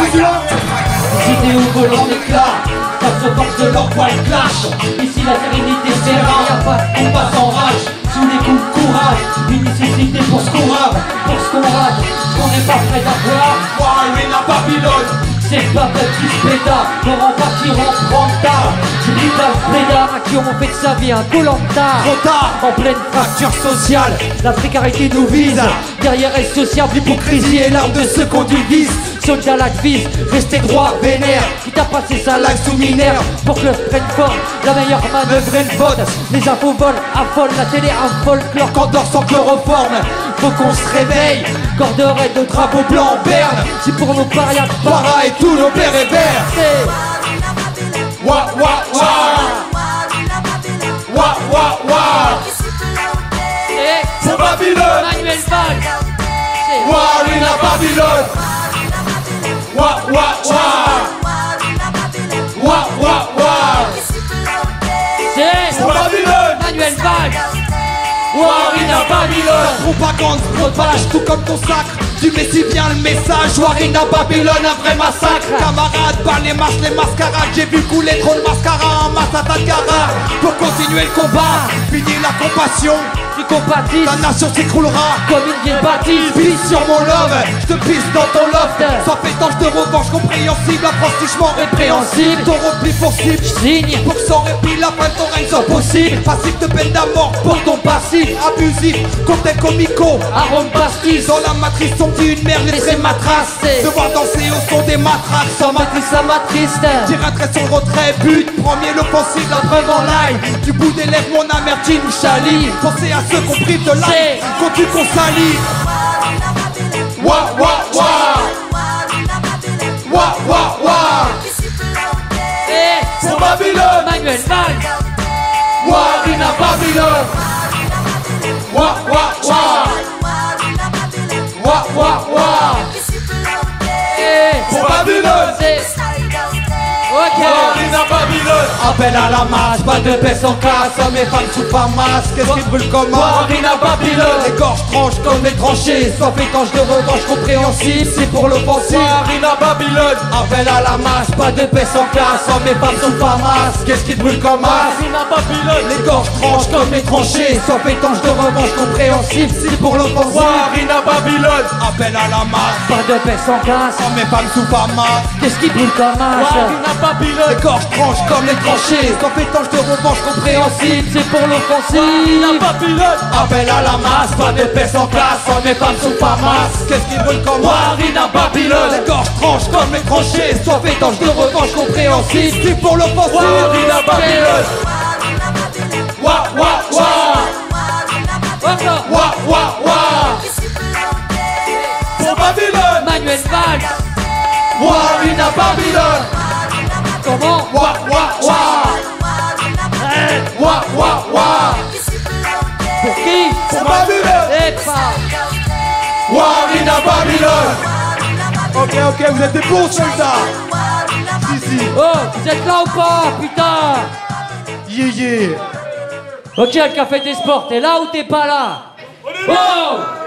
Cités au volant d'éclat Face aux forces de l'envoi et clash. Ici la sérénité c'est rare Y'a pas de combat sans rage. Sous les coups de courage Une nécessité pour ce qu'on rave Pour ce qu'on rate. Qu'on n'est pas prêt à voir Warren à Babylone c'est pas petit pétard, pour en partir en tard Je dis pas le pédard. À qui on fait de sa vie un colantard Trop tard. En pleine fracture sociale, la précarité nous vise. Derrière est sociable, l'hypocrisie est l'arme de ceux qu'on divise. Soldat l'activiste, restez droit, vénère. Qui t'a passé sa life sous minère? Pour que le prenne forme, la meilleure manœuvre est le vote Les infos volent, affolent, la télé un folklore. Quand dort sans chloroforme Faut qu'on se réveille, corderait de drapeau blanc en Si pour nos parias. Para et tous nos pères et pères. C'est Wa wa wa. Wa wa wa. C'est Pour Babylone. Manuel Valls. C'est Warren à Babylone. Wa wa wa. Wa wa wa. C'est Pour Babylone. Manuel Valls. Warren à Babylone. Propagande, propage, tout comme ton sacre Tu mets si bien le message Warren à Babylone, un vrai massacre. Camarades, bas les masques, les mascarades. J'ai vu couler trop de mascara en masse à Pour continuer le combat, finir la compassion Ta nation s'écroulera comme une vieille bâtisse. Pisse sur mon love, je te pisse dans ton loft. Sans pétanche de revanche compréhensible Affranchissement répréhensible. Ton repli pour cible Signe. Pour que sans répit la ton règne soit possible. Passif de peine d'amour pour ton passif. Abusif, côté comico Arôme pastis. Dans la matrice sont une merde, les traits matraces De voir danser au son des matraques. Sans matrice à matrice. Tire un trait sur retrait, but, premier l'offensive, la preuve en live. Du bout des lèvres, mon amertume chalie Pensez à ceux qu'on prive de live, C'est- quand tu qu'on salit Wa wa wa. Wa wa wa. Et Pour Babylone. Manuel Valls Warren à Babylone Appel à la masse, pas de paix sans casse Hommes et femmes sous pas masque, qu'est-ce qui brûle comme à Babylone. Les gorges tranches comme des tranchées Soif étanche de revanche compréhensible C'est pour l'offensive À Babylone. Appel à la masse, pas de paix sans casse Hommes et femmes sous pas masque, qu'est-ce qui brûle comme masse à Babylone. Les gorges tranches comme des tranchées. Soif étanche de revanche compréhensible C'est pour l'offensive Warren à Babylone. Appel à la masse Pas de paix sans casse Hommes et femmes sous pas masque Qu'est-ce qui brûle comme hache les gorges tranches comme les tranchées. Sans pétanche de revanche compréhensible C'est pour l'offensive Appel à la masse, pas de paix sans classe Hommes et femmes sont pas masse Qu'est-ce qu'ils veulent comme Warine à Babylone. Les gorges comme les tranchées Sans pétanche de revanche compréhensible C'est pour l'offensive Warine à Babylone. Wa wa wa Wa wa wa Pour Babylone. Manuel Valls. Warine à Babylone. Comment Wa wa wa Wa wa wa Pour qui? Pour Babylone. Et pas. Warine à Babylone Ok, ok, vous êtes des bons soldats. Si, si. Oh, vous êtes là ou pas Putain Yeah, yeah. Ok, le café des sports, t'es là ou t'es pas là Oh